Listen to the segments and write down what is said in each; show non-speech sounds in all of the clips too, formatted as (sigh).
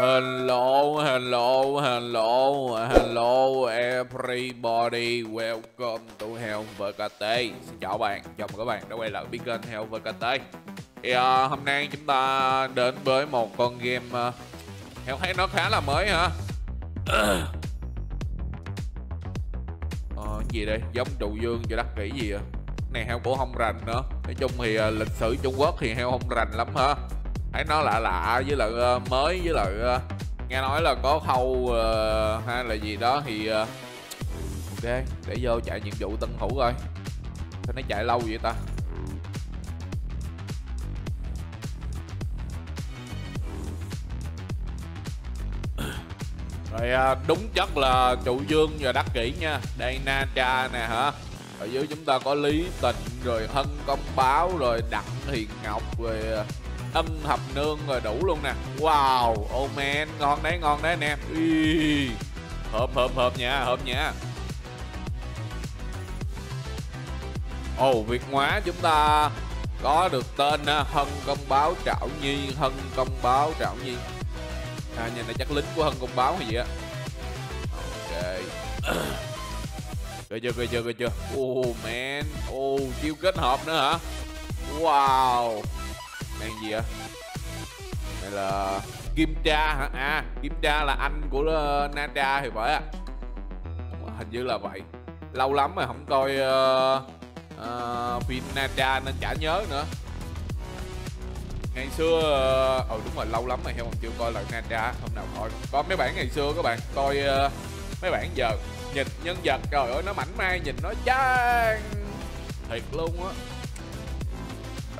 Hello, hello, hello, hello everybody, welcome to Hell VKT Xin chào bạn, chào mừng các bạn đã quay lại với kênh Hell VKT Thì uh, hôm nay chúng ta đến với một con game à, uh, Heo thấy nó khá là mới hả? (clears throat) Ờ, gì đây? Giống trụ dương cho đắc kỹ gì à? Này heo cũng không rành nữa Nói chung thì uh, lịch sử Trung Quốc thì heo không rành lắm hả? Thấy nó lạ lạ với lại uh, mới với lại uh, nghe nói là có khâu uh, hay là gì đó thì uh, ok để vô chạy nhiệm vụ tân thủ coi. Sao nó chạy lâu vậy ta? (coughs) Rồi uh, đúng chất là trụ dương và đắc kỹ nha. Đây na cha nè hả? Ở dưới chúng ta có lý tình rồi hân công báo rồi đặng hiền ngọc rồi âm hợp nương rồi đủ luôn nè. Wow oh man ngon đấy ngon đấy anh em hợp hợp hợp nha hợp nha. Ồ oh, việt hóa chúng ta có được tên à, hân công báo trảo nhi hân công báo trảo nhi. À nhìn là chắc lính của hân công báo hay gì á. Ok. Coi chưa coi chưa coi chưa. Oh man oh chiêu kết hợp nữa hả? Wow này gì ạ này là kim tra hả? À kim tra là anh của uh, thì phải à hình như là vậy. Lâu lắm rồi không coi uh, uh, phim Nada nên chả nhớ nữa. Ngày xưa ờ uh, đúng rồi lâu lắm rồi heo còn chưa coi lại Nada, hôm nào coi. Có mấy bản ngày xưa các bạn coi uh, mấy bản giờ nhìn nhân vật trời ơi nó mảnh mai nhìn nó chán thiệt luôn á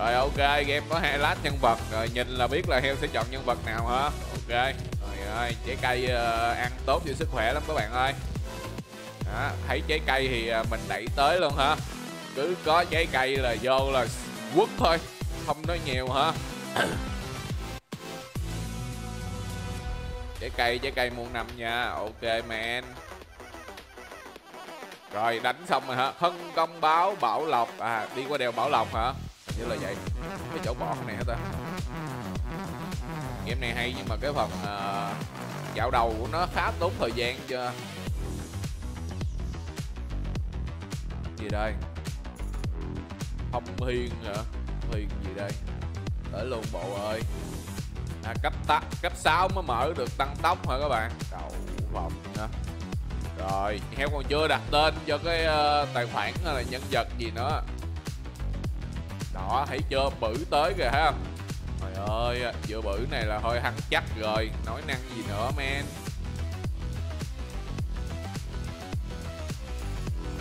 rồi ok game có hai lát nhân vật. Rồi nhìn là biết là heo sẽ chọn nhân vật nào hả? Ok. Rồi ơi trái cây uh, ăn tốt cho sức khỏe lắm các bạn ơi. Đó, thấy trái cây thì uh, mình đẩy tới luôn hả? Cứ có trái cây là vô là quất thôi không nói nhiều hả? (coughs) Trái cây trái cây muôn năm nha. Ok man. Rồi đánh xong rồi hả? Hân công báo bảo lộc. À đi qua đèo bảo lộc hả? Như là vậy. Cái chỗ bỏ này hả ta? Game này hay nhưng mà cái phần uh, dạo đầu của nó khá tốn thời gian cho gì đây? Phong hiên hả? Hiên gì đây? Tới luôn bộ ơi. À, cấp tắt cấp 6 mới mở được tăng tốc hả các bạn? Đầu phòng hả? rồi heo còn chưa đặt tên cho cái uh, tài khoản hay là nhân vật gì nữa? Đó thấy chưa bự tới kìa ha. Trời ơi vừa bự này là hơi hăng chắc rồi. Nói năng gì nữa men?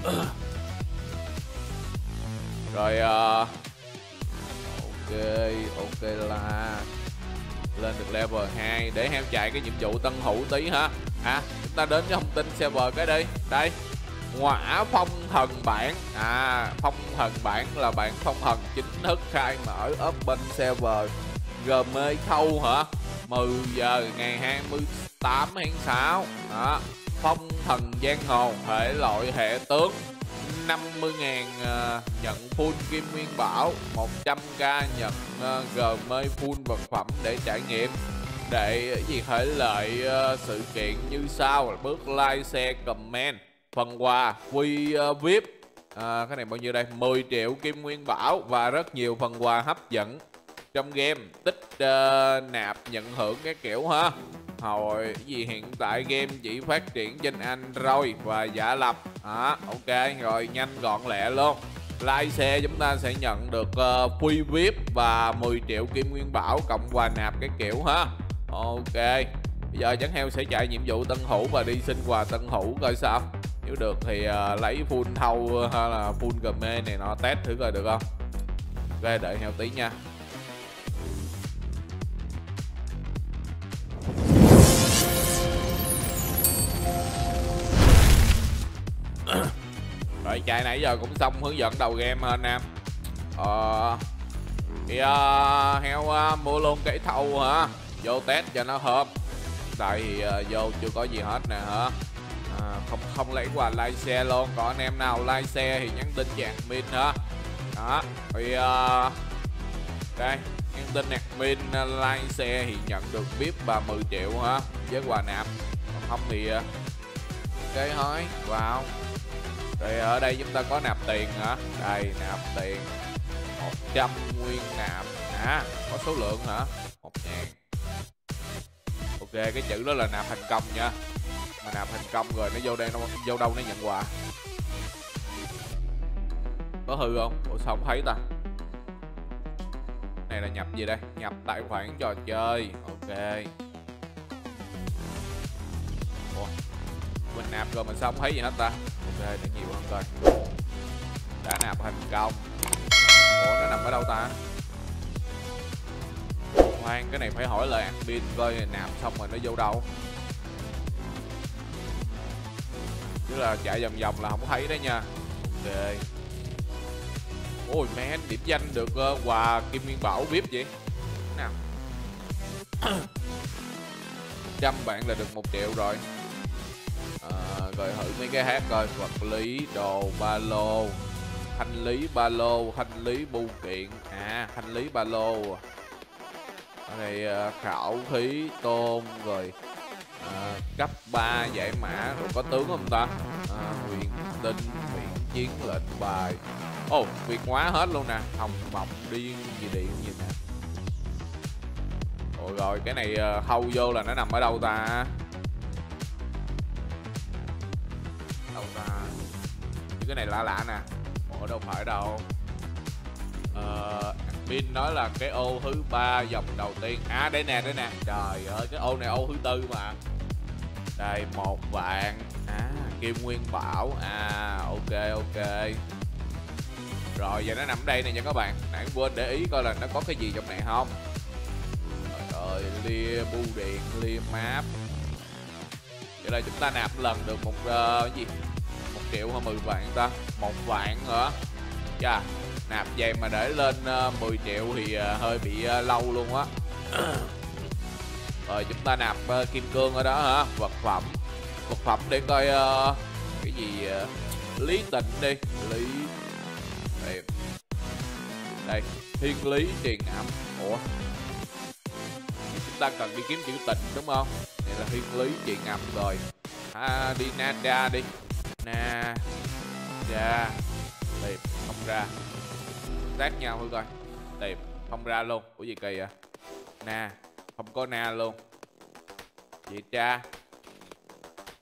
(coughs) Rồi uh, ok ok là lên được level 2 để heo chạy cái nhiệm vụ tân hữu tí hả à chúng ta đến với thông tin server cái đi đây ngọa phong thần bản. À phong thần bản là bản phong thần chính thức khai mở Open Server. Gmail thâu hả? 10 giờ ngày 28 tháng 6 đó. Phong thần giang hồ thể loại hệ tướng. 50.000 uh, ờ, nhận full kim nguyên bảo 100k nhận ờ, uh, gmail full vật phẩm để trải nghiệm. Để gì thể lợi uh, ờ, sự kiện như sau. Là bước like share comment phần quà quy uh, ờ, vip. À, cái này bao nhiêu đây? 10 triệu kim nguyên bảo và rất nhiều phần quà hấp dẫn. Trong game tích uh, nạp nhận hưởng cái kiểu ha. Hồi gì hiện tại game chỉ phát triển trên android và giả lập. À, ok rồi nhanh gọn lẹ luôn. Like xe chúng ta sẽ nhận được ờ, uh, free vip và 10 triệu kim nguyên bảo cộng quà nạp cái kiểu ha. Ok bây giờ chắn heo sẽ chạy nhiệm vụ tân hữu và đi xin quà tân hữu coi sao nếu được thì uh, lấy full thâu hay là full game này nó test thử coi được không? Ok đợi heo tí nha. (coughs) Rồi chạy nãy giờ cũng xong hướng dẫn đầu game anh em. Ờ thì uh, heo uh, mua luôn cái thâu hả? Vô test cho nó hợp. Tại thì uh, vô chưa có gì hết nè hả? À, không không lấy quà like xe luôn. Có anh em nào like xe thì nhắn tin cho admin hả? Đó thì uh, đây nhắn tin admin ờ, like xe thì nhận được VIP 30 triệu hả? Với quà nạp. Còn không thì uh, cái hói vào. Rồi ở đây chúng ta có nạp tiền hả? Đây nạp tiền. 100 nguyên nạp. À có số lượng hả? Một ngàn. Ok cái chữ đó là nạp thành công nha. Mà nạp thành công rồi nó vô đây nó vô đâu nó nhận quà? Có hư không? Ủa sao không thấy ta? Này là nhập gì đây? Nhập tài khoản trò chơi. Ok. Ủa, mình nạp rồi mình sao không thấy gì hết ta? Ok để nhiều hơn coi. Đã nạp thành công. Ủa nó nằm ở đâu ta? Khoan cái này phải hỏi lại admin coi nạp xong rồi nó vô đâu. Chứ là chạy vòng vòng là không thấy đấy nha. Ok. Ôi man điểm danh được ờ, uh, quà kim nguyên bảo vip vậy? Nào? (coughs) Trăm bạn là được một triệu rồi. À, rồi thử mấy cái hát coi. Vật lý đồ ba lô. Thanh lý ba lô. Thanh lý bưu kiện. À thanh lý ba lô. Ở đây uh, khảo thí tôn rồi à, cấp 3 giải mã rồi có tướng không ta? À, huyền tinh huyền chiến lệnh bài. Ồ oh, việt hóa hết luôn nè. Hồng mọc điên gì điện gì nè. Rồi rồi cái này uh, hâu vô là nó nằm ở đâu ta? Đâu ta? Chứ cái này lạ lạ nè. Ủa đâu phải đâu. Ờ pin nói là cái ô thứ ba dòng đầu tiên. À đây nè đây nè. Trời ơi cái ô này ô thứ tư mà đây một vạn à kim nguyên bảo. À ok ok. Rồi giờ nó nằm đây nè nha các bạn. Nãy quên để ý coi là nó có cái gì trong này không. Trời ơi lia bu điện lia map. Vậy là chúng ta nạp lần được một uh, gì? Một triệu hay mười vạn ta? Một vạn nữa. Chà, yeah. nạp vậy mà để lên ờ, uh, 10 triệu thì uh, hơi bị uh, lâu luôn á. (clears throat) rồi chúng ta nạp uh, kim cương ở đó hả? Vật phẩm. Vật phẩm để coi uh, cái gì uh, lý tịnh đi. Lý. Đây. Đây thiên lý truyền ảm. Ủa? Chúng ta cần đi kiếm chữ tịnh đúng không? Này là thiên lý truyền ảm rồi. À, đi na ra đi. Na ra tìm không ra. Tác nhau thôi coi. Tìm không ra luôn. Của gì kỳ vậy? Na không có na luôn. Chị tra,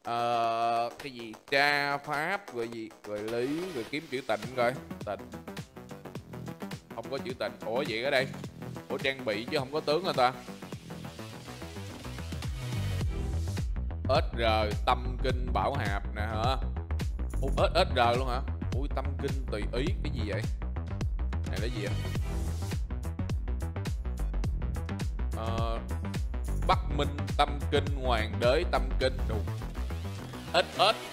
ờ cái gì? Tra pháp rồi gì? Rồi lý rồi kiếm chữ tịnh coi. Tịnh. Không có chữ tịnh. Ủa gì ở đây. Ủa trang bị chứ không có tướng hả ta? SR tâm kinh bảo hạp nè hả? Ủa SR luôn hả? Ui tâm kinh tùy ý cái gì vậy? Này là gì vậy? Bắc Minh tâm kinh Hoàng đế tâm kinh Đủ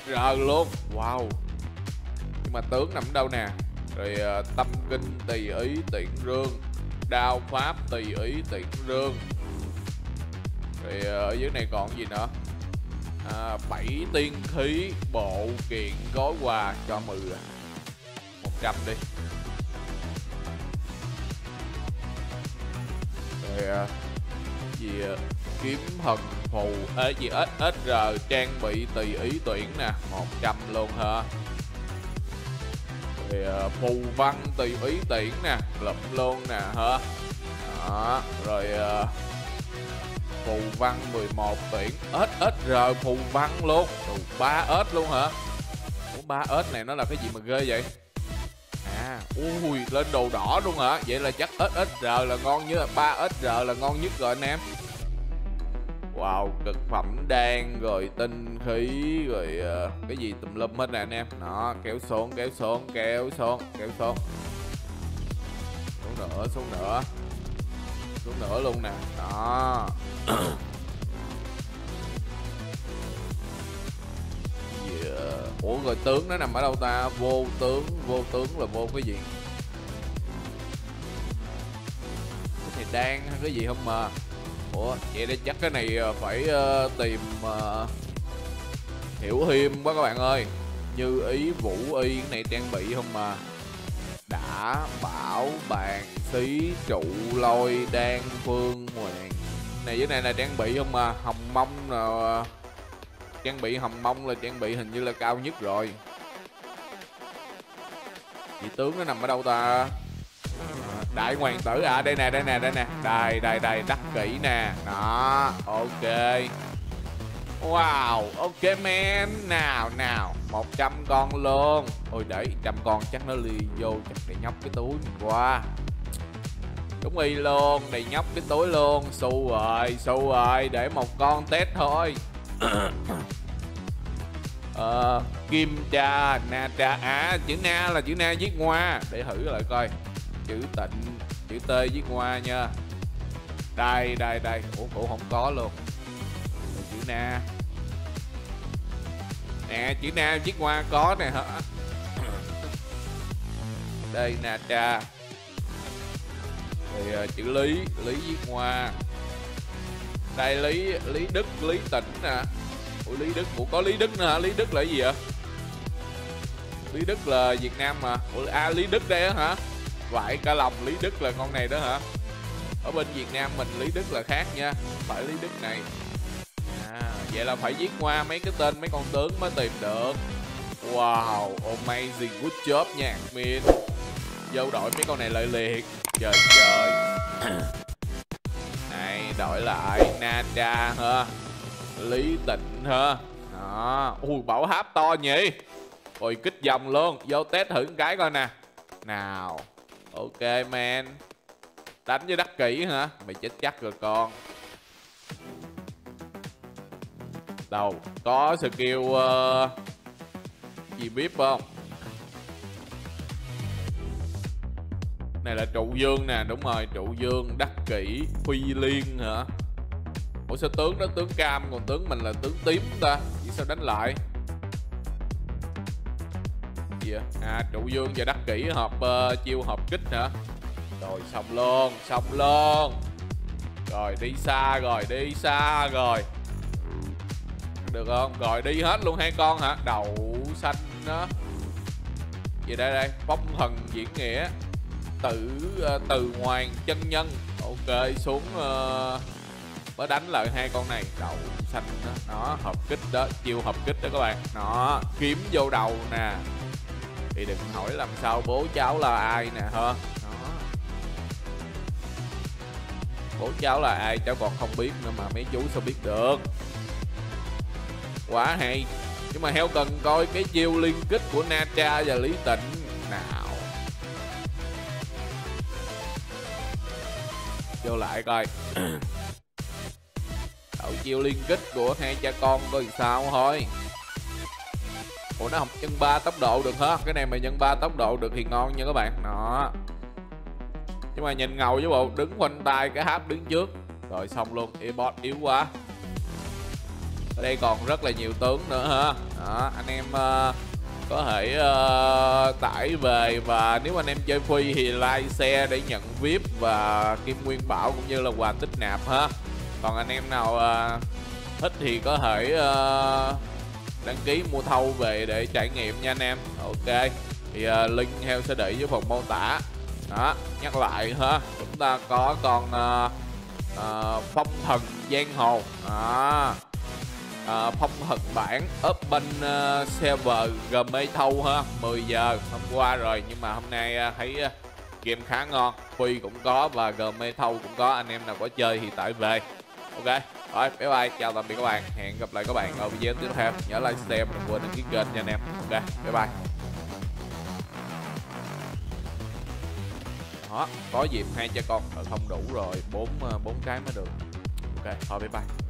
rờ luôn. Wow. Nhưng mà tướng nằm đâu nè? Rồi uh, tâm kinh tùy ý tiện rương. Đao pháp tùy ý tiện rương. Rồi uh, ở dưới này còn gì nữa? À, 7 tiên khí bộ kiện gói quà cho 10 100 à. đi. Rồi uh, gì kiếm thần phù. À, gì SSR trang bị tùy ý tuyển nè 100 luôn hả? Thì ờ, phù văn tùy ý tuyển nè lụm luôn nè hả? Đó rồi ờ, phù văn 11 tuyển. SSR phù văn luôn. Đồ 3S luôn hả? Ủa 3S này nó là cái gì mà ghê vậy? Ui lên đồ đỏ luôn hả? Vậy là chắc SSR là ngon nhất 3SR là ngon nhất rồi anh em. Wow cực phẩm đan rồi tinh khí rồi uh, cái gì tùm lum hết nè anh em. Đó kéo xuống kéo xuống kéo xuống kéo xuống. Xuống nữa xuống nữa. Xuống nữa luôn nè. Đó. (clears throat) ủa rồi tướng nó nằm ở đâu ta? Vô tướng vô tướng là vô cái gì? Cái này đang hay cái gì không mà? Ủa vậy để chắc cái này ờ, phải uh, tìm uh, hiểu thêm quá các bạn ơi. Như ý vũ y cái này trang bị không mà? Đã bảo bàn xí trụ lôi đan phương hoàng. Này dưới này là trang bị không mà? Hồng mông là trang bị hầm mông là trang bị hình như là cao nhất rồi. Vị tướng nó nằm ở đâu ta? Đại hoàng tử à đây nè đây nè đây nè. Đây đây đây, đắc kỹ nè. Đó, ok. Wow, ok, man. Nào nào 100 con luôn. Ôi, để trăm con chắc nó li vô, chắc để nhóc cái túi mình qua. Đúng y luôn đầy nhóc cái túi luôn. Xu rồi xu rồi, để một con test thôi ờ kim cha na cha. À chữ na là chữ na viết ngoa. Để thử lại coi. Chữ tịnh chữ t viết ngoa nha. Đây đây đây. Ủa ủa không có luôn. Chữ na. Nè chữ na viết ngoa có nè hả? Đây na cha. Thì uh, chữ lý lý viết ngoa đây lý lý đức, lý tỉnh nè. Ủa, lý đức, ủa, có lý đức nữa hả? Lý đức là gì vậy? Lý đức là việt nam mà. Ủa à lý đức đây á hả? Vải cả lòng lý đức là con này đó hả? Ở bên việt nam mình, lý đức là khác nha. Phải lý đức này. À vậy là phải viết qua mấy cái tên mấy con tướng mới tìm được. Wow, amazing good job nha, admin. Vô đội mấy con này lợi liệt. Trời trời. (clears throat) đổi lại. Nada ha lý tịnh ha đó. Ui bảo háp to nhỉ? Ôi kích dòng luôn. Vô test thử cái coi nè. Nào. Ok man. Đánh với đắc kỹ hả? Mày chết chắc rồi con. Đâu? Có skill uh, gì biết không? Này là trụ dương nè đúng rồi trụ dương đắc kỷ phi liên hả? Ủa sao tướng đó tướng cam còn tướng mình là tướng tím ta? Vì sao đánh lại? Gì vậy? à trụ dương và đắc kỷ hợp uh, chiêu hợp kích hả? Rồi xong luôn xong luôn. Rồi đi xa rồi đi xa rồi. Được không? Rồi đi hết luôn hai con hả? Đậu xanh đó. Gì đây đây phong thần diễn nghĩa tử uh, từ hoàng chân nhân. Ok xuống uh, mới đánh lại hai con này. Đậu xanh đó nó hợp kích đó chiêu hợp kích đó các bạn. Nó kiếm vô đầu nè. Thì đừng hỏi làm sao bố cháu là ai nè ha đó. Bố cháu là ai cháu còn không biết nữa mà mấy chú sao biết được. Quá hay. Nhưng mà heo cần coi cái chiêu liên kích của Natra và Lý Tịnh. Vô lại coi. (coughs) Đậu chiêu liên kích của hai cha con coi sao thôi. Ủa nó học nhân ba tốc độ được hết cái này mà nhân ba tốc độ được thì ngon nha các bạn. Đó. Nhưng mà nhìn ngầu với bộ đứng khoanh tay cái háp đứng trước. Rồi xong luôn ebot yếu quá. Ở đây còn rất là nhiều tướng nữa ha đó, anh em uh, có thể uh, tải về và nếu anh em chơi free thì like xe để nhận vip và kim nguyên bảo cũng như là quà tích nạp ha. Còn anh em nào uh, thích thì có thể uh, đăng ký mua thâu về để trải nghiệm nha anh em. Ok thì uh, link heo sẽ để dưới phần mô tả. Đó nhắc lại ha chúng ta có con uh, uh, phong thần giang hồ. Đó uh, phong thần bản open uh, ờ, server gmail thâu ha 10 giờ hôm qua rồi. Nhưng mà hôm nay uh, thấy uh, game khá ngon. Phi cũng có và gmail thâu cũng có. Anh em nào có chơi thì tải về. Ok rồi bye bye. Chào tạm biệt các bạn. Hẹn gặp lại các bạn ở video tiếp theo. Nhớ like share đừng quên đăng ký kênh nha anh em. Ok bye bye. Đó có dịp hai cha con. Không đủ rồi. Bốn bốn cái mới được. Ok thôi bye bye.